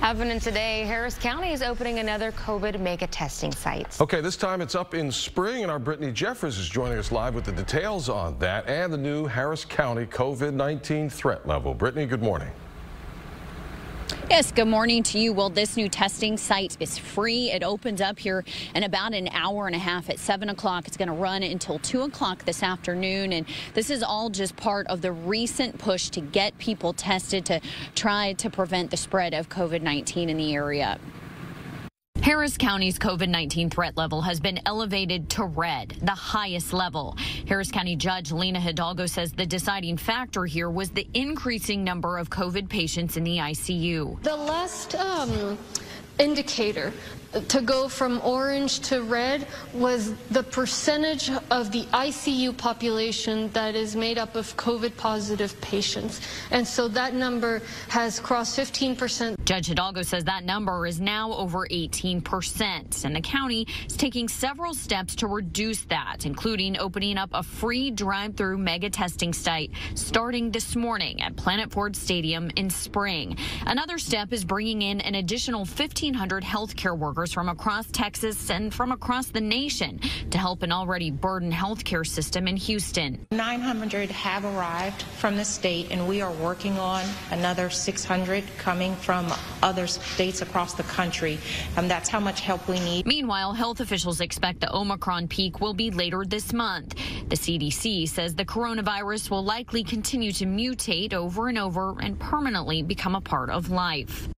Happening today, Harris County is opening another COVID mega testing site. Okay, this time it's up in spring, and our Brittany Jeffers is joining us live with the details on that and the new Harris County COVID-19 threat level. Brittany, good morning. Yes, good morning to you. Well, this new testing site is free. It opens up here in about an hour and a half at 7 o'clock. It's going to run until 2 o'clock this afternoon. And this is all just part of the recent push to get people tested to try to prevent the spread of COVID-19 in the area. Harris County's COVID-19 threat level has been elevated to red, the highest level. Harris County Judge Lina Hidalgo says the deciding factor here was the increasing number of COVID patients in the ICU. The last um, indicator to go from orange to red was the percentage of the ICU population that is made up of COVID positive patients. And so that number has crossed 15%. Judge Hidalgo says that number is now over 18%. And the county is taking several steps to reduce that, including opening up a free drive through mega testing site starting this morning at Planet Ford Stadium in spring. Another step is bringing in an additional 1,500 healthcare workers from across Texas and from across the nation to help an already burdened healthcare system in Houston. 900 have arrived from the state, and we are working on another 600 coming from other states across the country. And that's how much help we need. Meanwhile, health officials expect the Omicron peak will be later this month. The CDC says the coronavirus will likely continue to mutate over and over and permanently become a part of life.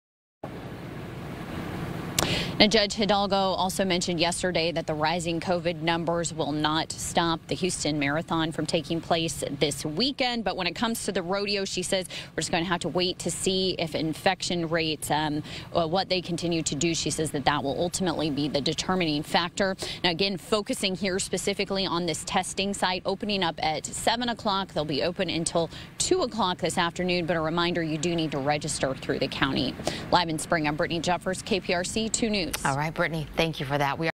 Now, Judge Hidalgo also mentioned yesterday that the rising COVID numbers will not stop the Houston Marathon from taking place this weekend. But when it comes to the rodeo, she says we're just going to have to wait to see if infection rates, um, uh, what they continue to do. She says that that will ultimately be the determining factor. Now, again, focusing here specifically on this testing site, opening up at 7 o'clock. They'll be open until 2 o'clock this afternoon. But a reminder, you do need to register through the county. Live in Spring, I'm Brittany Jeffers, KPRC 2 News. All right, Brittany, thank you for that. We